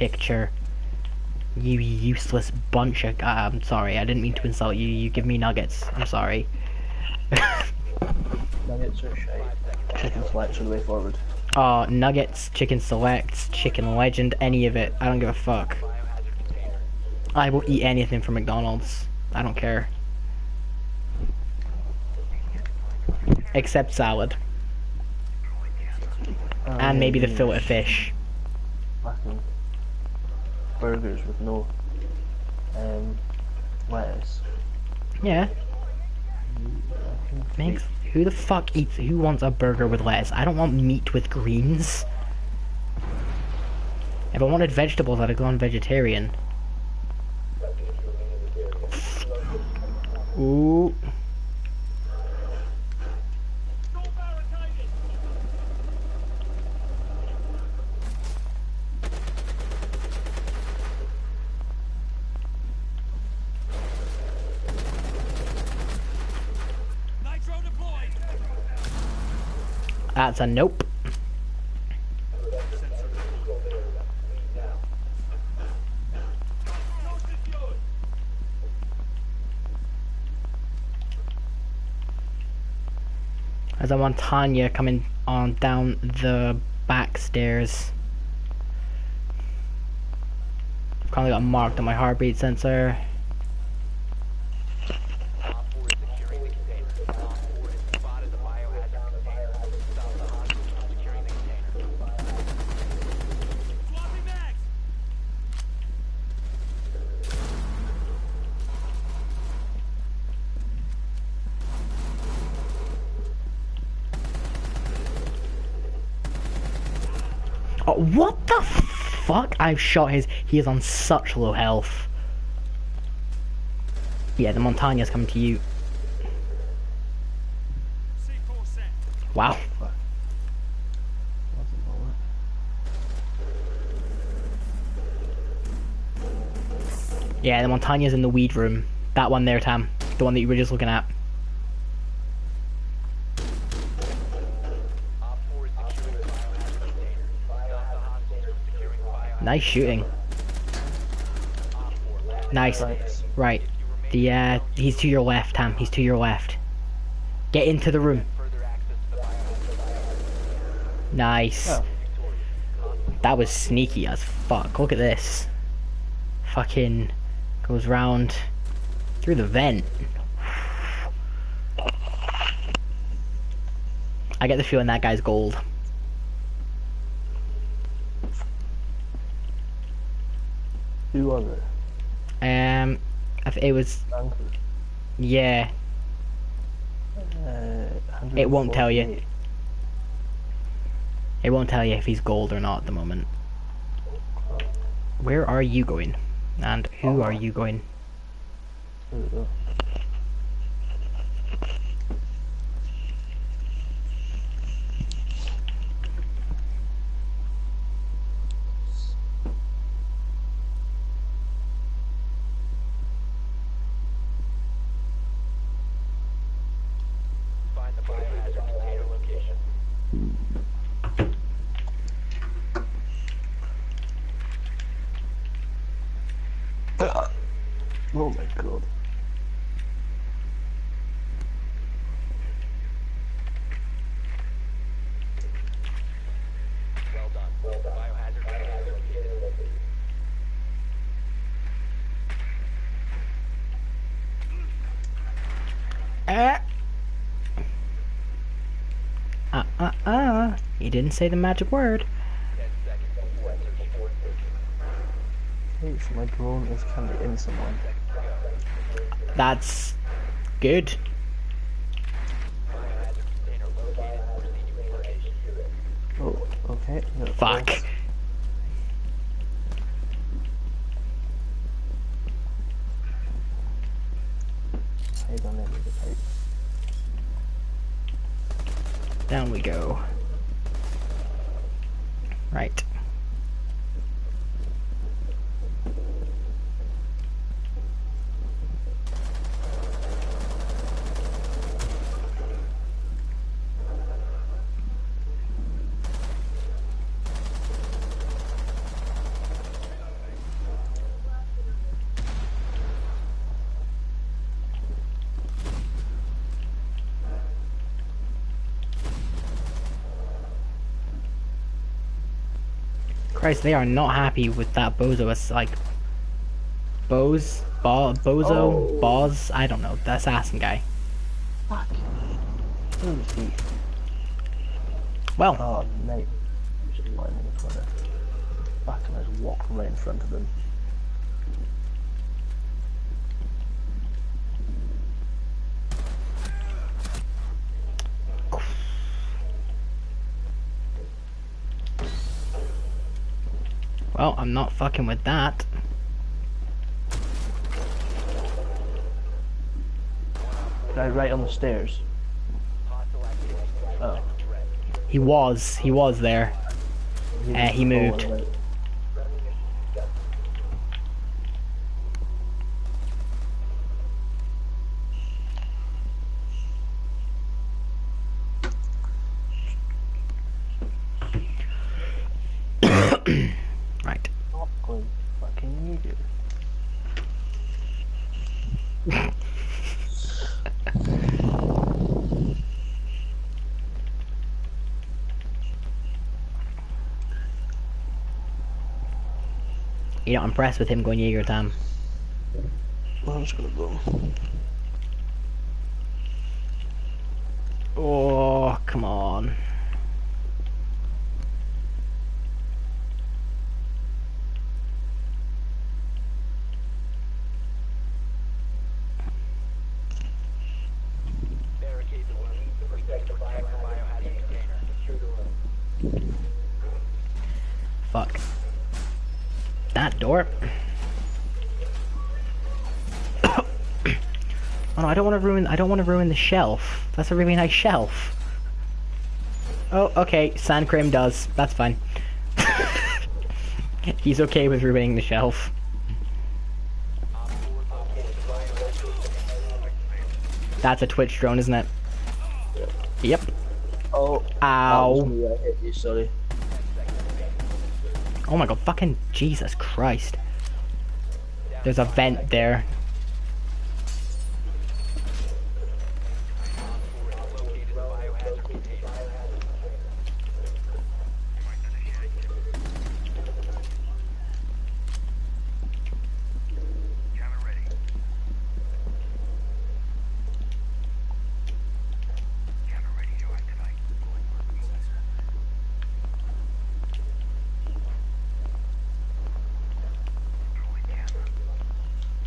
picture. You useless bunch of. Uh, I'm sorry, I didn't mean to insult you. You give me nuggets. I'm sorry. Nuggets are shite. Chicken selects are the way forward. Oh, nuggets, chicken selects, chicken legend, any of it. I don't give a fuck. I will eat anything from McDonald's. I don't care. Except salad. And maybe the fillet of fish. Burgers with no um, lettuce. Yeah. Makes who the fuck eats who wants a burger with lettuce? I don't want meat with greens. If I wanted vegetables I'd have gone vegetarian. Ooh. That's a nope. As I want Tanya coming on down the back stairs. I've currently got marked on my heartbeat sensor. Oh, what the fuck? I've shot his. He is on such low health. Yeah, the Montagne's coming to you. Wow. Yeah, the Montagne's in the weed room. That one there, Tam. The one that you were just looking at. Nice shooting. Op 4. Last Nice. Right. The uh, he's to your left, Tam. He's to your left. Get into the room. Nice. That was sneaky as fuck. Look at this. Fucking goes round through the vent. I get the feeling that guy's gold. Who was it? Um, it was yeah. Uh, It won't tell you. It won't tell you if he's gold or not at the moment. Where are you going? And who are you going? There we go. Find the biohazard container location. Oh my god. Well done. Biohazard container located. Uh. Uh uh uh. He didn't say the magic word. My drone is currently in someone. That's good. Biohazard container located. Proceed to its location. Oh, okay. no, Fuck. yes. Hide on end of the pipe. Down we go. Right. Christ, they are not happy with that bozo. It's like Boz, Bo, Bozo, Oh. Boz. I don't know. The assassin guy. Fuck. Where is he? Well, Oh, mate. You should in front of Fuck, and I just walk right in front of them. Well, I'm not fucking with that. Guy right on the stairs. Oh. He was. He was there. Uh, he moved. Oh, right. Right. Not going fucking need you. You're not impressed with him going Jaeger time. Well, I'm just gonna go. Oh, come on. Barricades and weapons to protect the bio- biohazard container. Fuck. That door. oh Oh, no, I don't want to ruin. I don't want to ruin the shelf. That's a really nice shelf. Oh, okay. Sand cream does. That's fine. He's okay with ruining the shelf. Op 4 located the biohazard That's a Twitch drone, isn't it? Yep. Oh. Ow. me, I hit you, sorry. Oh my god, fucking Jesus Christ. There's a vent there.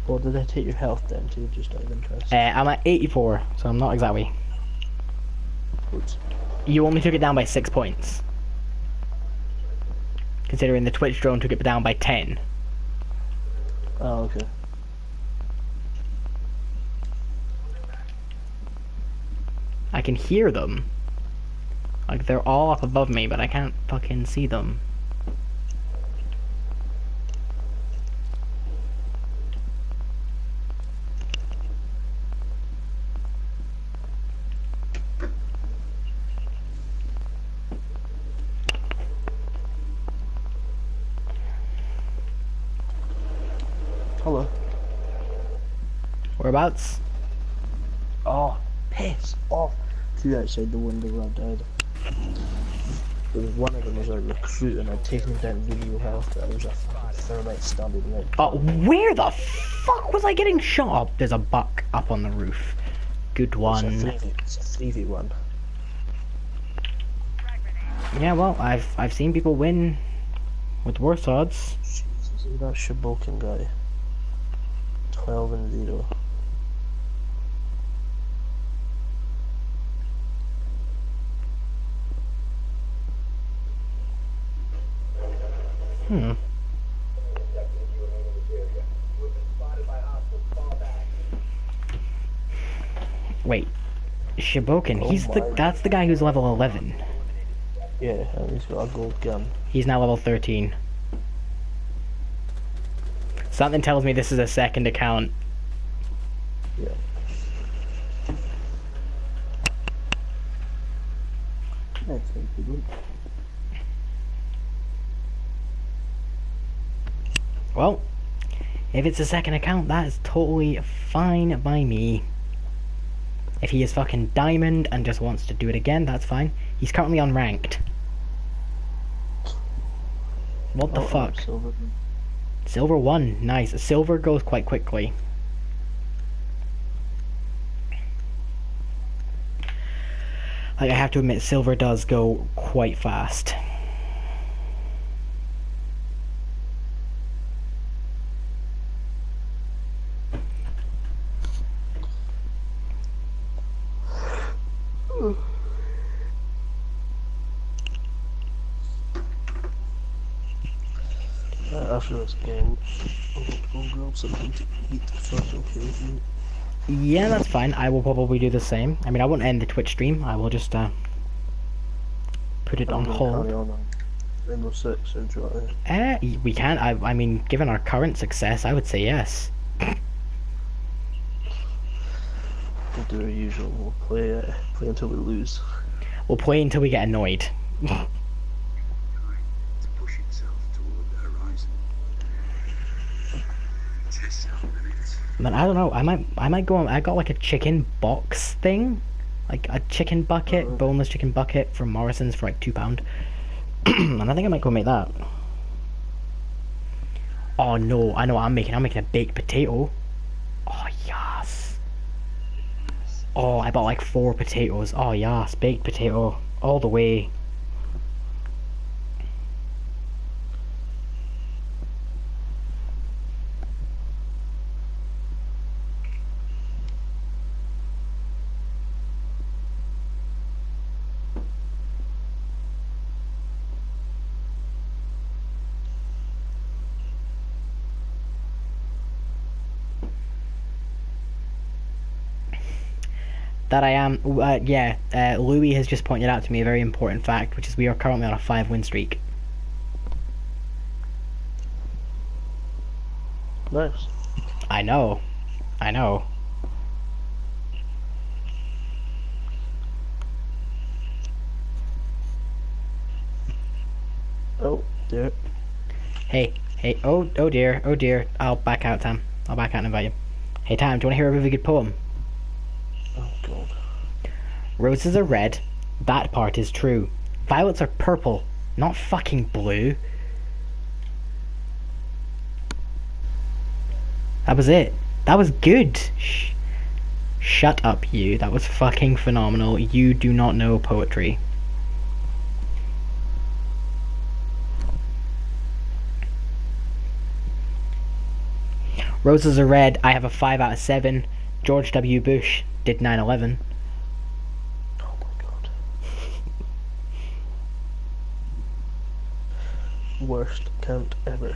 Or did I take your health down too, just out of interest? Uh, I'm at 84, so I'm not exactly. Oops. You only took it down by 6 points. Considering the Twitch drone took it down by 10. Oh, okay. I can hear them. Like, they're all up above me, but I can't fucking see them. Oh, piss off. Two outside the window where I died. There one of them was a recruit and I'd taken him down to video health. That was a fucking thermite standing right. Oh, where the fuck was I getting shot? Oh, there's a buck up on the roof. Good one. 3v, it's a 3v1. Yeah, well, I've I've seen people win with worse odds. Jesus, that Shabokin guy. 12 and 0. Hmm. Wait, Shibokin. Oh he's the that's the guy who's level 11. Yeah, and he's got a gold gun. He's now level 13. Something tells me this is a second account. Yeah. Excellent, good Well, if it's a second account, that is totally fine by me. If he is fucking diamond and just wants to do it again, that's fine. He's currently unranked. What the Oh, oh, fuck? silver. Silver one, nice. Silver goes quite quickly. Like I have to admit, silver does go quite fast. Uh, after this game, I'll, I'll grab something to eat if that's okay with you. Yeah, that's fine. I will probably do the same. I mean, I won't end the Twitch stream. I will just uh, put it I'm on hold. On Rainbow Six to Uh, we can. I, I mean, given our current success, I would say yes. we'll do our usual. We'll play uh, play until we lose. We'll play until we get annoyed. Man, I don't know. I might, I might go. on- I got like a chicken box thing, like a chicken bucket, Oh. boneless chicken bucket from Morrison's for like two pound, and I think I might go make that. Oh no! I know what I'm making. I'm making a baked potato. Oh yes. Oh, I bought like four potatoes. Oh yes, baked potato all the way. That I am. Uh, yeah, uh, Louis has just pointed out to me a very important fact, which is we are currently on a five win streak. Nice. I know. I know. Oh dear. Hey, hey, oh, oh dear, oh dear. I'll back out, Tam. I'll back out and invite you. Hey, Tam, do you want to hear a really good poem? Oh god. Roses are red. That part is true. Violets are purple, not fucking blue. That was it. That was good. Shh. Shut up, you. That was fucking phenomenal. You do not know poetry. Roses are red. I have a 5 out of 7. George W. Bush did 9 11. Oh my god. Worst count ever.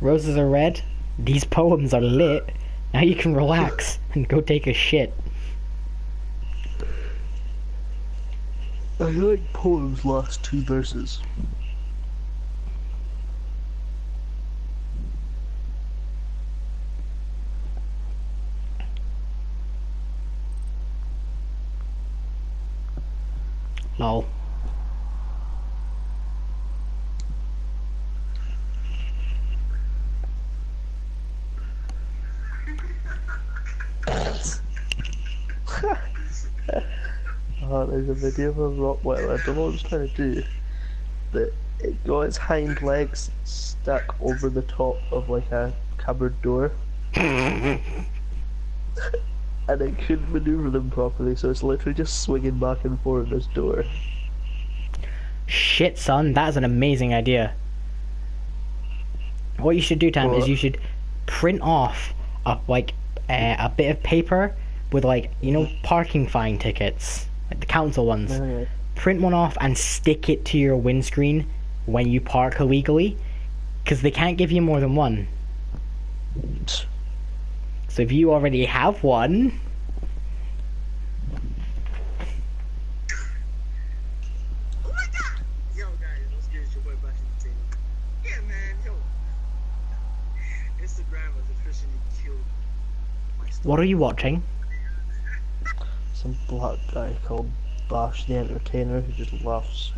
Roses are red. These poems are lit. Now you can relax and go take a shit. I like poems last two verses. Lol. Oh, there's a video of a Rottweiler. I don't know what it's trying to do. But it got its hind legs stuck over the top of like a cupboard door. and it couldn't maneuver them properly, so it's literally just swinging back and forth in this door. Shit, son, that is an amazing idea. What you should do, Tam, is you should print off a like uh, a bit of paper with like you know parking fine tickets, like the council ones. Print one off and stick it to your windscreen when you park illegally, because they can't give you more than one. So if you already have one, Oh my god! Yo, guys, what's good? It's your boy Black Entertainment. Yeah, man, yo. Instagram has officially killed my stuff. what are you watching? some black guy called Bash the Entertainer who just laughs